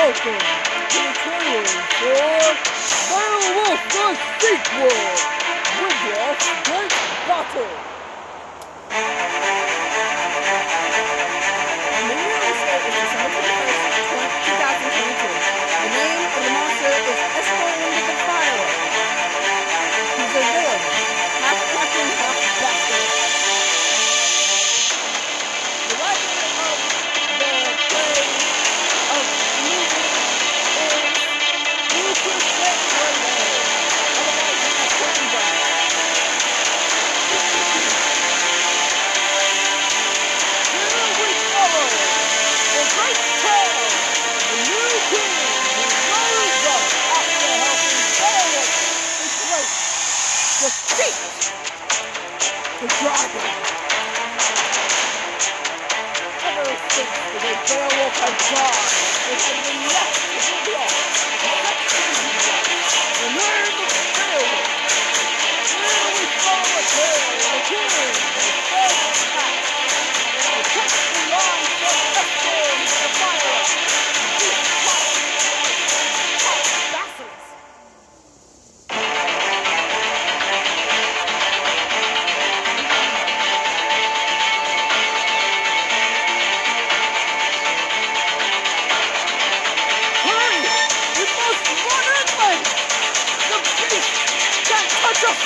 welcome to the trailer for Beowulf the sequel with your great battle.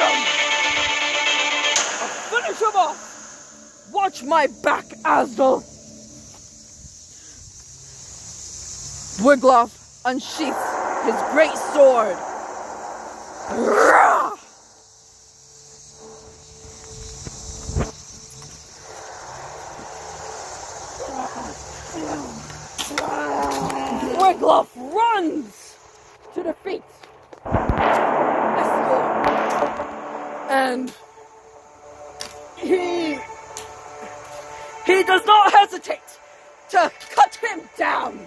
I'll finish him off! Watch my back, Asdal! Wiglaf unsheaths his great sword. Wiglaf runs to the and he he does not hesitate to cut him down.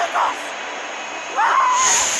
Lagos! Ah!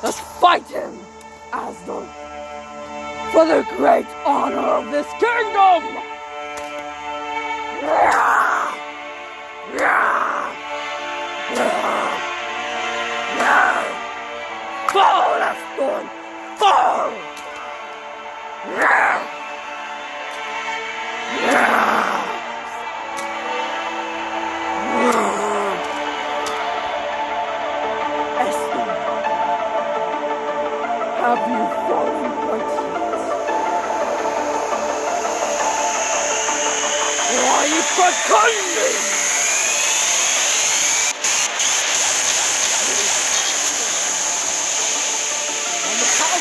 Let's fight him, Asdal, for the great honor of this kingdom! Yeah! Yeah! Yeah! Yeah! Fall, Asdal! Fall! Yeah!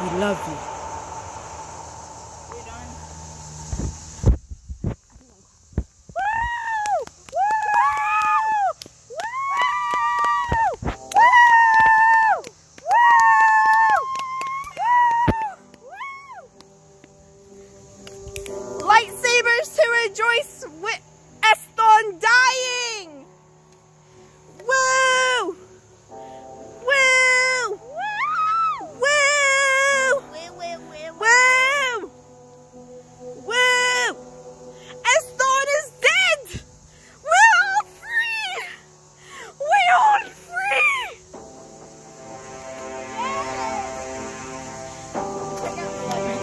We love you.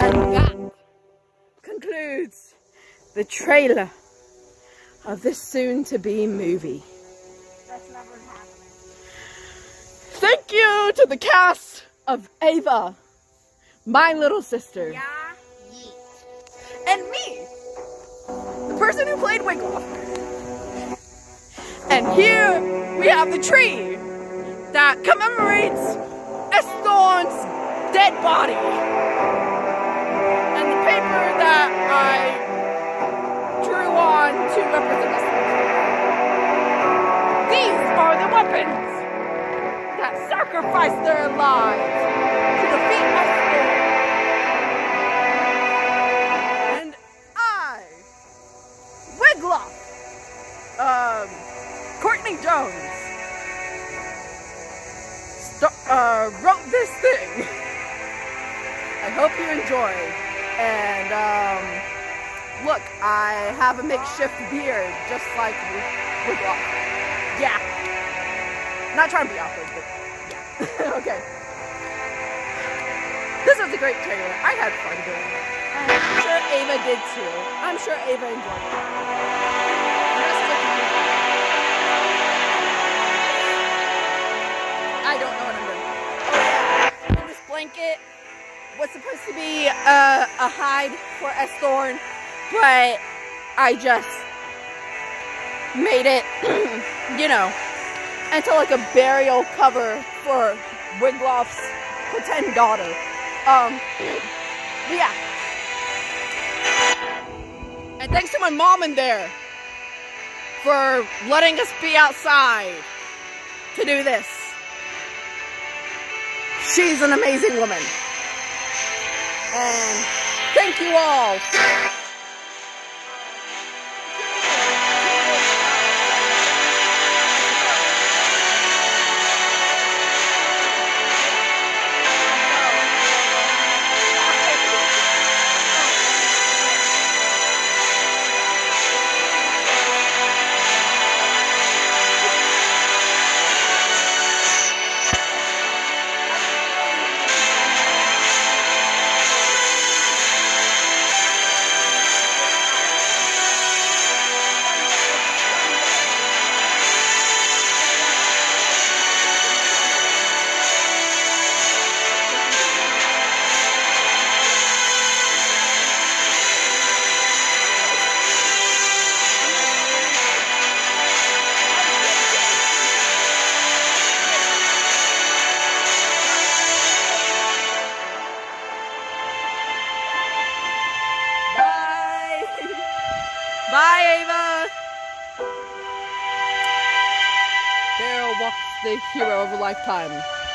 And that concludes the trailer of this soon-to-be movie. Thank you to the cast of Ava, my little sister, and me, the person who played Wiglaf. And here we have the tree that commemorates Esthorn's dead body. Paper that I drew on to represent this. These are the weapons that sacrificed their lives I have a makeshift beard, just like Wiglaf. Yeah. Not trying to be awkward, but yeah. okay. This was a great trailer. I had fun doing it. I'm sure Ava did too. I'm sure Ava enjoyed it. I don't know what I'm doing. Oh yeah. And this blanket was supposed to be a, a hide for Esthorn, but I just made it, you know, into like a burial cover for Wiglaf's pretend daughter. Um, yeah. And thanks to my mom in there for letting us be outside to do this. She's an amazing woman. And Thank you all. Of a lifetime.